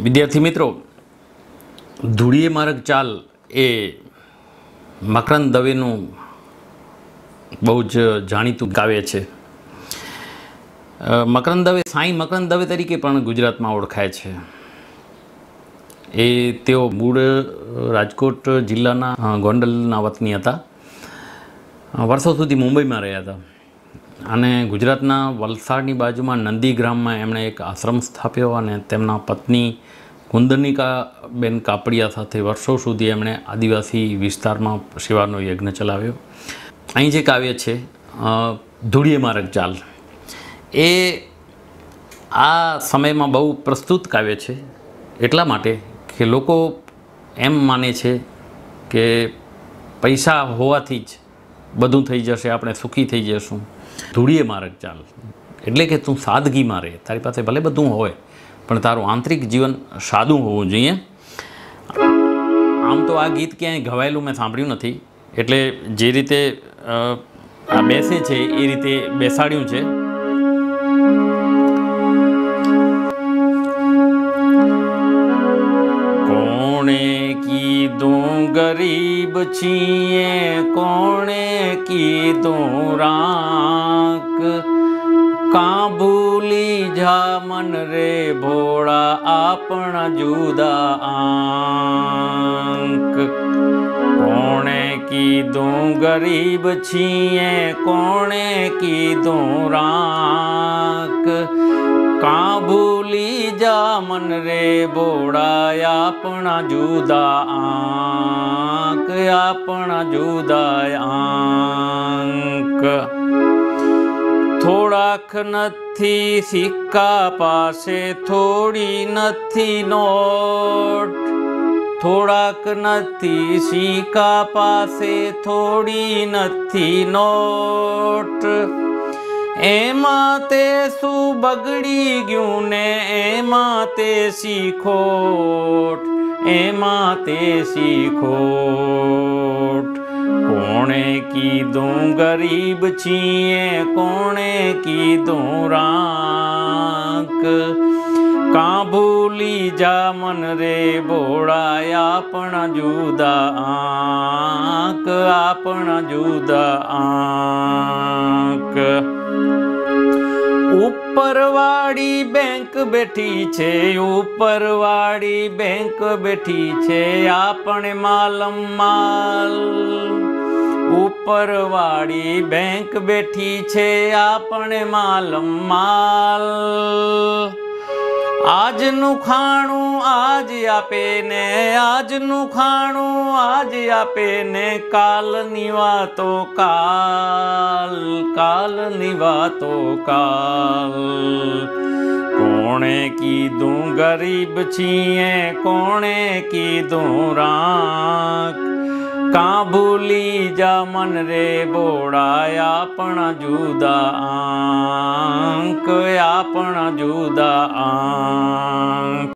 વિદ્યાર્થી મિત્રો, ધૂળીએ માર્ગ ચાલ એ મકરંદ દવેનું બહુ જ જાણીતું કાવ્ય છે. મકરંદ દવે, સાંઈ મકરંદ દવે તરીકે પણ ગુજરાતમાં ઓળખાય છે. એ તેઓ મૂળ રાજકોટ જિલ્લાના ગોંડલના વતની હતા. વર્ષો સુધી મુંબઈમાં રહ્યા હતા. અને ગુજરાતના વલસાડની બાજુમાં નંદીગ્રામમાં એમણે એક આશ્રમ સ્થાપ્યો અને તેમના પત્ની કુંદનિકાબેન કાપડિયા સાથે વર્ષો સુધી એમણે આદિવાસી વિસ્તારમાં સેવાનો યજ્ઞ ચલાવ્યો. અહીં જે કાવ્ય છે ધૂળીએ માર્ગ ચાલ. એ આ સમયમાં બહુ પ્રસ્તુત કાવ્ય છે. એટલા માટે કે લોકો એમ માને છે કે પૈસા હોવાથી જ બધું થઈ જશે, આપણે સુખી થઈ જશું. ધૂળીએ માર્ગ ચાલ. એટલે કે તું સાદગીમાં રહે. તારી પાસે ભલે બધું હોય, પણ તારું આંતરિક જીવન સાદું હોવું જોઈએ. આમ તો આ ગીત ક્યાંય ગવાયેલું મેં સાંભળ્યું નથી. એટલે જે રીતે આ બેસે છે, એ રીતે બેસાડ્યું છે. કીધું, ગરીબ છીએ, કોણે કીધું રાખ? કાં ભૂલી જા મન રે ભોળા આપણા જુદા આંક. કોણે કીધું ગરીબ છીએ? કોણે કીધું રાક કાબુલી જા મન રે બોડાય આપણા જુદા આંક, આપણા જુદા આંક. થોડાક નથી સિક્કા પાસે, થોડી નથી નોટ. થોડાક નથી શીખા પાસે, થોડી નથી નોટ. એમાં તે શું બગડી ગયું ને એમાં તે શીખોટ, એમાં તે શીખોટ. કોણે કીધું ગરીબ છીએ, કોણે કીધું રાક? કાં ભૂલી જા મન રે બોળાય આપણ જુદા આંક આપણ જુદા આંક. ઉપરવાળી બેંક બેઠી છે, ઉપરવાળી બેંક બેઠી છે, આપણે માલમ માલ. ઉપરવાળી બેંક બેઠી છે, આપણે માલમ માલ. આજનું ખાણું આજ આપે ને, આજનું ખાણું આજ આપે ને, કાલની વાતો કાલ, કાલની વાતો કાલ. કોણે કીધું ગરીબ છીએ, કોણે કીધું રાખ? કાં ભૂલી જા મન રે બોળાય આપણા જુદા આંક આપણા જુદા આંક